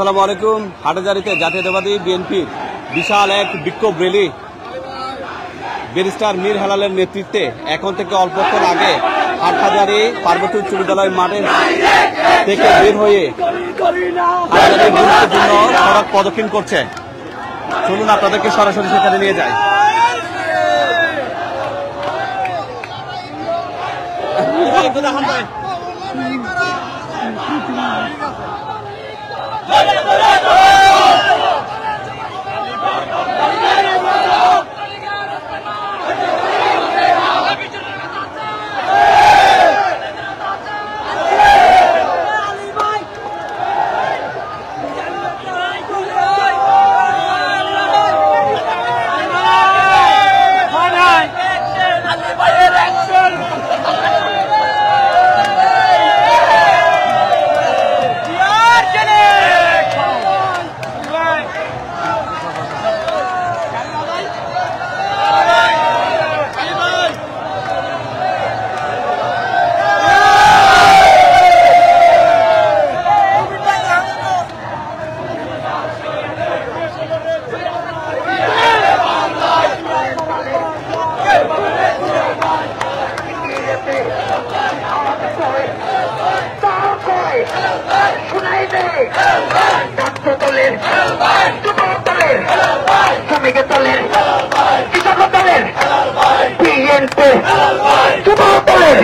আসসালামু আলাইকুম। হাটাজারিতে জাতীয়তাবাদী বিএনপির বিশাল এক বিক্ষোভ র্যালি। ব্যারিস্টার মীর হেলালের নেতৃত্বে এখন থেকে অল্পক্ষণ আগে হাটহাজারি পার্বতী উচ্চ বিদ্যালয় মাঠে থেকে বের হয়ে গুরুত্বপূর্ণ সড়ক প্রদক্ষিণ করছে। চলুন আপনাদেরকে সরাসরি সেখানে নিয়ে যায় ¡Fuera Toledo! শুনাই দে ছাত্র দলের যুবক দলের শ্রমিক দলের কৃষক দলের বিএনপি যুবক দলের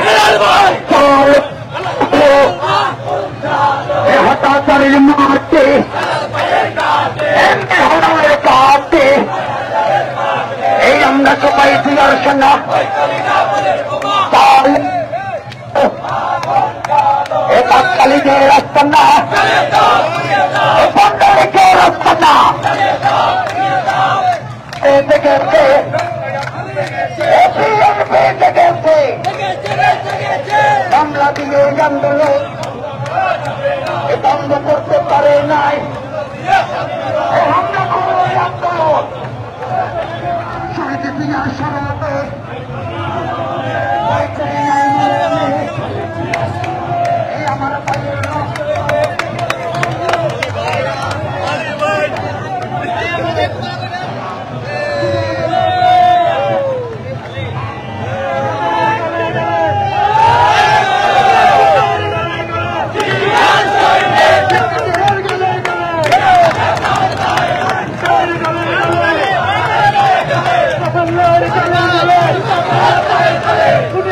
হতাচারের মাঠে হরণের কাছে এই আমরা সবাই দুয়ার সঙ্গে Hasta nada.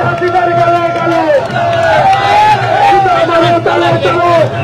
হাসিনার গালায় গালায়। তালায় তালায়